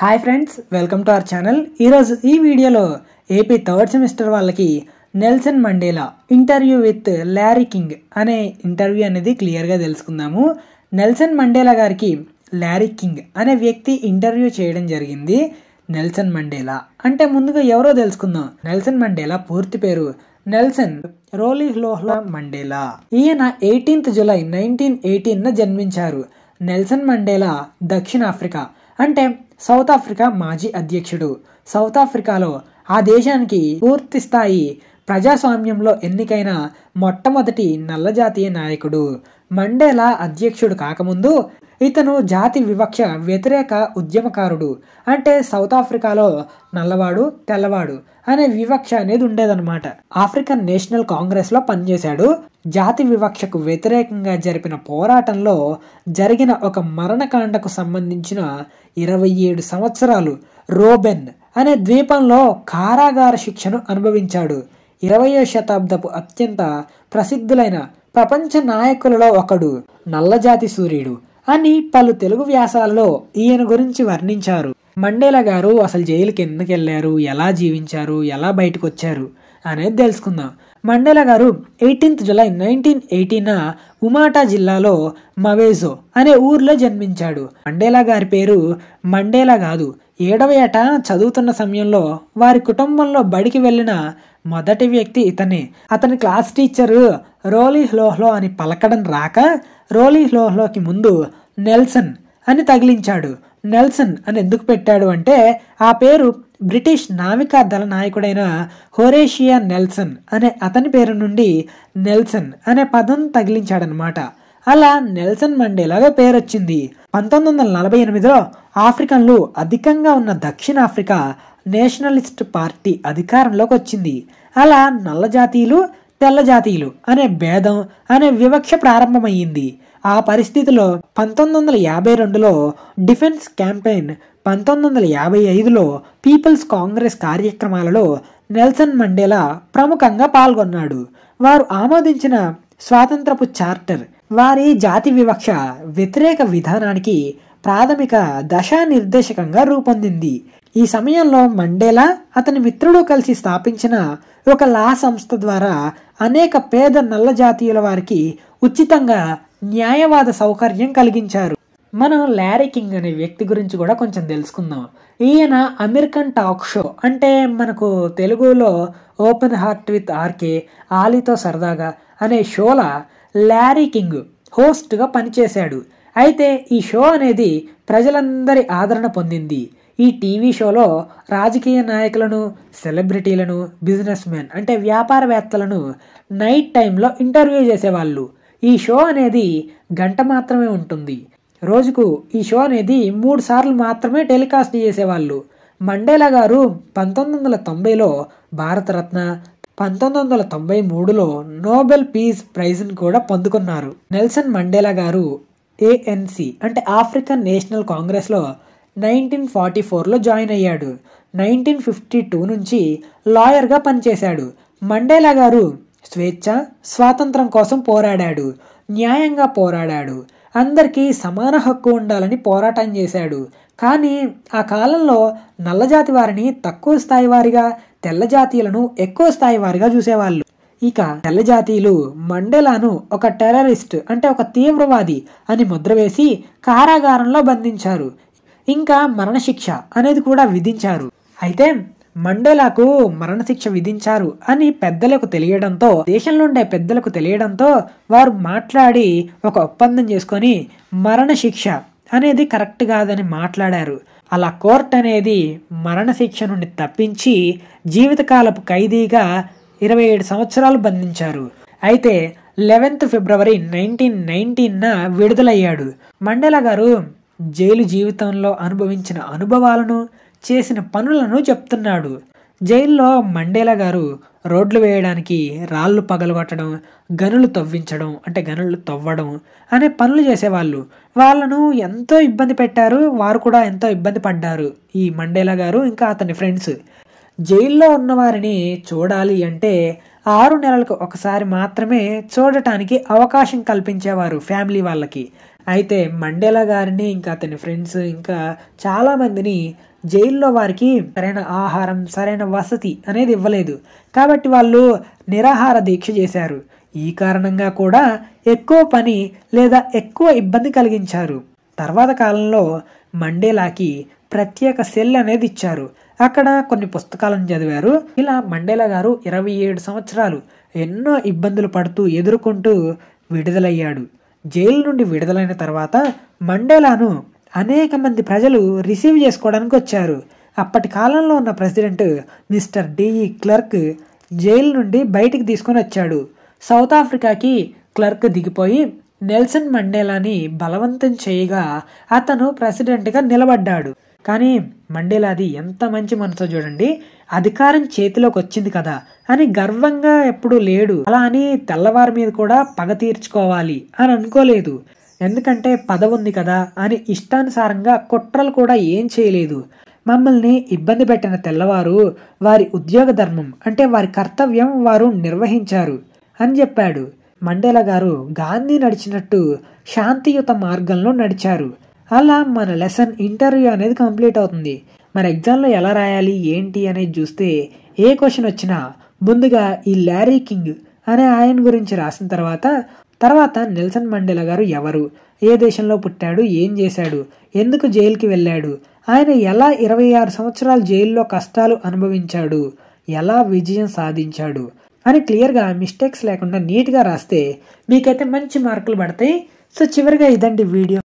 Hi friends welcome to our channel ఈరోజు ఈ వీడియోలో ఏపీ థర్డ్ సెమిస్టర్ వాళ్ళకి Nelson Mandela interview with Larry King అనే ఇంటర్వ్యూ అనేది క్లియర్గా తెలుసుకుందాము. నెల్సన్ మండేలా గారికి ల్యారీ కింగ్ అనే వ్యక్తి ఇంటర్వ్యూ చేయడం జరిగింది. నెల్సన్ మండేలా అంటే ముందుగా ఎవరో తెలుసుకుందాం. నెల్సన్ మండేలా పూర్తి పేరు నెల్సన్ రోలిహ్లోహ్లా మండేలా ఈయన ఎయిటీన్త్ జూలై నైన్టీన్ ఎయిటీన్న జన్మించారు. నెల్సన్ మండేలా దక్షిణాఫ్రికా. అంటే సౌత్ ఆఫ్రికా మాజీ అధ్యక్షుడు. సౌత్ ఆఫ్రికాలో ఆ దేశానికి పూర్తి స్థాయి ప్రజాస్వామ్యంలో ఎన్నికైన మొట్టమొదటి నల్లజాతీయ నాయకుడు మండేలా అధ్యక్షుడు కాకముందు ఇతను జాతి వివక్ష వ్యతిరేక ఉద్యమకారుడు. అంటే సౌత్ ఆఫ్రికాలో నల్లవాడు తెల్లవాడు అనే వివక్ష అనేది ఉండేదన్నమాట. ఆఫ్రికన్ నేషనల్ కాంగ్రెస్లో పనిచేశాడు. జాతి వివక్షకు వ్యతిరేకంగా జరిపిన పోరాటంలో జరిగిన ఒక మరణకాండకు సంబంధించిన ఇరవై ఏడు సంవత్సరాలు రోబెన్ అనే ద్వీపంలో కారాగార శిక్షను అనుభవించాడు. ఇరవయో శతాబ్దపు అత్యంత ప్రసిద్ధులైన ప్రపంచ నాయకులలో ఒకడు నల్లజాతి సూర్యుడు అని పలు తెలుగు వ్యాసాలలో ఈయన గురించి వర్ణించారు. మండేలా గారు అసలు జైలుకి ఎందుకు వెళ్ళారు ఎలా జీవించారు ఎలా బయటకు వచ్చారు అనేది తెలుసుకుందాం. మండేలా గారు ఎయిటీన్త్ జులై నైన్టీన్ ఎయిటీన ఉమాటా జిల్లాలో మవేజో అనే ఊర్లో జన్మించాడు. మండేలా గారి పేరు మండేలా కాదు ఏడవ ఏట చదువుతున్న సమయంలో వారి కుటుంబంలో బడికి వెళ్ళిన మొదటి వ్యక్తి ఇతనే. అతని క్లాస్ టీచరు రోలీ హ్లోహ్లో అని పలకడం రాక రోలీ హ్లోహ్లోకి ముందు నెల్సన్ అని తగిలించాడు. నెల్సన్ అని ఎందుకు పెట్టాడు అంటే ఆ పేరు బ్రిటిష్ నావికా దళ నాయకుడైన హొరేషియా నెల్సన్ అనే అతని పేరు నుండి నెల్సన్ అనే పదం తగిలించాడనమాట అలా నెల్సన్ మండేలాగా పేరొచ్చింది. పంతొమ్మిది వందల నలభై ఎనిమిదిలో ఆఫ్రికన్లు అధికంగా ఉన్న దక్షిణాఫ్రికా నేషనలిస్ట్ పార్టీ అధికారంలోకి వచ్చింది అలా నల్ల జాతీయులు తెల్ల జాతీయులు అనే భేదం అనే వివక్ష ప్రారంభమయ్యింది. ఆ పరిస్థితిలో పంతొమ్మిది వందల యాభై రెండులో డిఫెన్స్ క్యాంపెయిన్ పంతొమ్మిది వందల యాభై ఐదులో పీపుల్స్ కాంగ్రెస్ కార్యక్రమాలలో నెల్సన్ మండేలా ప్రముఖంగా పాల్గొన్నాడు. వారు ఆమోదించిన స్వాతంత్రపు చార్టర్ వారి జాతి వివక్ష వ్యతిరేక విధానానికి ప్రాథమిక దశానిర్దేశకంగా రూపొందింది. ఈ సమయంలో మండేలా అతని మిత్రుడు కలిసి స్థాపించిన ఒక లా సంస్థ ద్వారా అనేక పేద నల్ల జాతీయుల వారికి ఉచితంగా న్యాయవాద సౌకర్యం కలిగించారు. మనం లారీ కింగ్ అనే వ్యక్తి గురించి కూడా కొంచెం తెలుసుకుందాం. ఈయన అమెరికన్ టాక్ షో అంటే మనకు తెలుగులో ఓపెన్ హార్ట్ విత్ ఆర్కే ఆలీతో సరదాగా అనే షోల లారీ కింగ్ హోస్ట్గా పనిచేశాడు. అయితే ఈ షో అనేది ప్రజలందరి ఆదరణ పొందింది. ఈ టీవీ షోలో రాజకీయ నాయకులను సెలబ్రిటీలను బిజినెస్ మెన్ అంటే వ్యాపారవేత్తలను నైట్ టైంలో ఇంటర్వ్యూ చేసేవాళ్ళు. ఈ షో అనేది గంట మాత్రమే ఉంటుంది. రోజుకు ఈ షో అనేది మూడు సార్లు మాత్రమే టెలికాస్ట్ చేసేవాళ్ళు. మండేలా గారు పంతొమ్మిది వందల తొంభైలో భారతరత్న పంతొమ్మిది వందల తొంభై మూడులో నోబెల్ పీస్ ప్రైజ్ని కూడా పొందుకున్నారు. నెల్సన్ మండేలా గారు ఏఎన్సి అంటే ఆఫ్రికన్ నేషనల్ కాంగ్రెస్లో నైన్టీన్ ఫార్టీ ఫోర్లో జాయిన్ అయ్యాడు. నైన్టీన్ ఫిఫ్టీ టూ నుంచి లాయర్గా పనిచేశాడు. మండేలా గారు స్వేచ్ఛ స్వాతంత్రం కోసం పోరాడాడు. న్యాయంగా పోరాడాడు. అందరికీ సమాన హక్కు ఉండాలని పోరాటం చేశాడు. కానీ ఆ కాలంలో నల్లజాతి వారిని తక్కువ స్థాయి వారిగా తెల్ల జాతీయులను ఎక్కువ స్థాయి వారిగా చూసేవాళ్ళు. ఇక తెల్ల జాతీయులు మండేలాను ఒక టెర్రరిస్ట్ అంటే ఒక తీవ్రవాది అని ముద్ర వేసి కారాగారంలో బంధించారు. ఇంకా మరణశిక్ష అనేది కూడా విధించారు. అయితే మండేలాకు మరణశిక్ష విధించారు అని పెద్దలకు తెలియడంతో దేశంలో ఉండే పెద్దలకు తెలియడంతో వారు మాట్లాడి ఒక ఒప్పందం చేసుకొని మరణశిక్ష అనేది కరెక్ట్ కాదని మాట్లాడారు. అలా కోర్ట్ అనేది మరణశిక్ష నుండి తప్పించి జీవితకాలపు ఖైదీగా ఇరవై ఏడు సంవత్సరాలు బంధించారు. అయితే లెవెన్త్ ఫిబ్రవరి నైన్టీన్ నైన్టీన్న విడుదలయ్యాడు. మండేలా గారు జైలు జీవితంలో అనుభవించిన అనుభవాలను చేసిన పనులను చెప్తున్నాడు. జైల్లో మండేలా గారు రోడ్లు వేయడానికి రాళ్ళు పగలగొట్టడం గనులు తవ్వించడం అంటే గనులు తవ్వడం అనే పనులు చేసేవాళ్ళు. వాళ్ళను ఎంతో ఇబ్బంది పెట్టారు వారు కూడా ఎంతో ఇబ్బంది పడ్డారు ఈ మండేలా గారు ఇంకా అతని ఫ్రెండ్స్. జైల్లో ఉన్నవారిని చూడాలి అంటే ఆరు నెలలకు ఒకసారి మాత్రమే చూడటానికి అవకాశం కల్పించేవారు ఫ్యామిలీ వాళ్ళకి. అయితే మండేలా గారిని ఇంకా అతని ఫ్రెండ్స్ ఇంకా చాలామందిని జైల్లో వారికి సరైన ఆహారం సరైన వసతి అనేది ఇవ్వలేదు. కాబట్టి వాళ్ళు నిరాహార దీక్ష చేశారు. ఈ కారణంగా కూడా ఎక్కువ పని లేదా ఎక్కువ ఇబ్బంది కలిగించారు. తర్వాత కాలంలో మండేలాకి ప్రత్యేక సెల్ అనేది ఇచ్చారు. అక్కడ కొన్ని పుస్తకాలను చదివారు. ఇలా మండేలా గారు ఇరవై ఏడు సంవత్సరాలు ఎన్నో ఇబ్బందులు పడుతూ ఎదుర్కొంటూ విడుదలయ్యాడు. జైలు నుండి విడుదలైన తర్వాత మండేలాను అనేక మంది ప్రజలు రిసీవ్ చేసుకోవడానికి వచ్చారు. అప్పటి కాలంలో ఉన్న president mister de Klerk jail నుండి బయటికి తీసుకొని వచ్చాడు. సౌత్ ఆఫ్రికాకి క్లర్క్ దిగిపోయి నెల్సన్ మండేలాని బలవంతం చేయగా అతను ప్రెసిడెంట్గా నిలబడ్డాడు. కానీ మండేలాది ఎంత మంచి మనసో చూడండి. అధికారం చేతిలోకి వచ్చింది కదా అని గర్వంగా ఎప్పుడూ లేడు. అలా అని తెల్లవారి మీద కూడా పగ తీర్చుకోవాలి అని అనుకోలేదు. ఎందుకంటే పదవి ఉంది కదా అని ఇష్టానుసారంగా కుట్రలు కూడా ఏం చేయలేదు. మమ్మల్ని ఇబ్బంది పెట్టిన తెల్లవారు వారి ఉద్యోగ ధర్మం అంటే వారి కర్తవ్యం వారు నిర్వహించారు అని చెప్పాడు. మండేలా గారు గాంధీ నడిచినట్టు శాంతియుత మార్గంలో నడిచారు. అలా మన లెసన్ ఇంటర్వ్యూ అనేది కంప్లీట్ అవుతుంది. మరి ఎగ్జామ్లో ఎలా రాయాలి ఏంటి అనేది చూస్తే ఏ క్వశ్చన్ వచ్చినా ముందుగా ఈ ల్యారీ కింగ్ అనే ఆయన గురించి రాసిన తర్వాత తర్వాత నెల్సన్ మండేలా గారు ఎవరు ఏ దేశంలో పుట్టాడు ఏం చేశాడు ఎందుకు జైలుకి వెళ్ళాడు ఆయన ఎలా ఇరవై ఆరు సంవత్సరాలు జైల్లో కష్టాలు అనుభవించాడు ఎలా విజయం సాధించాడు అని క్లియర్గా మిస్టేక్స్ లేకుండా నీట్గా రాస్తే మీకైతే మంచి మార్కులు పడతాయి. సో చివరిగా ఇదండి వీడియో.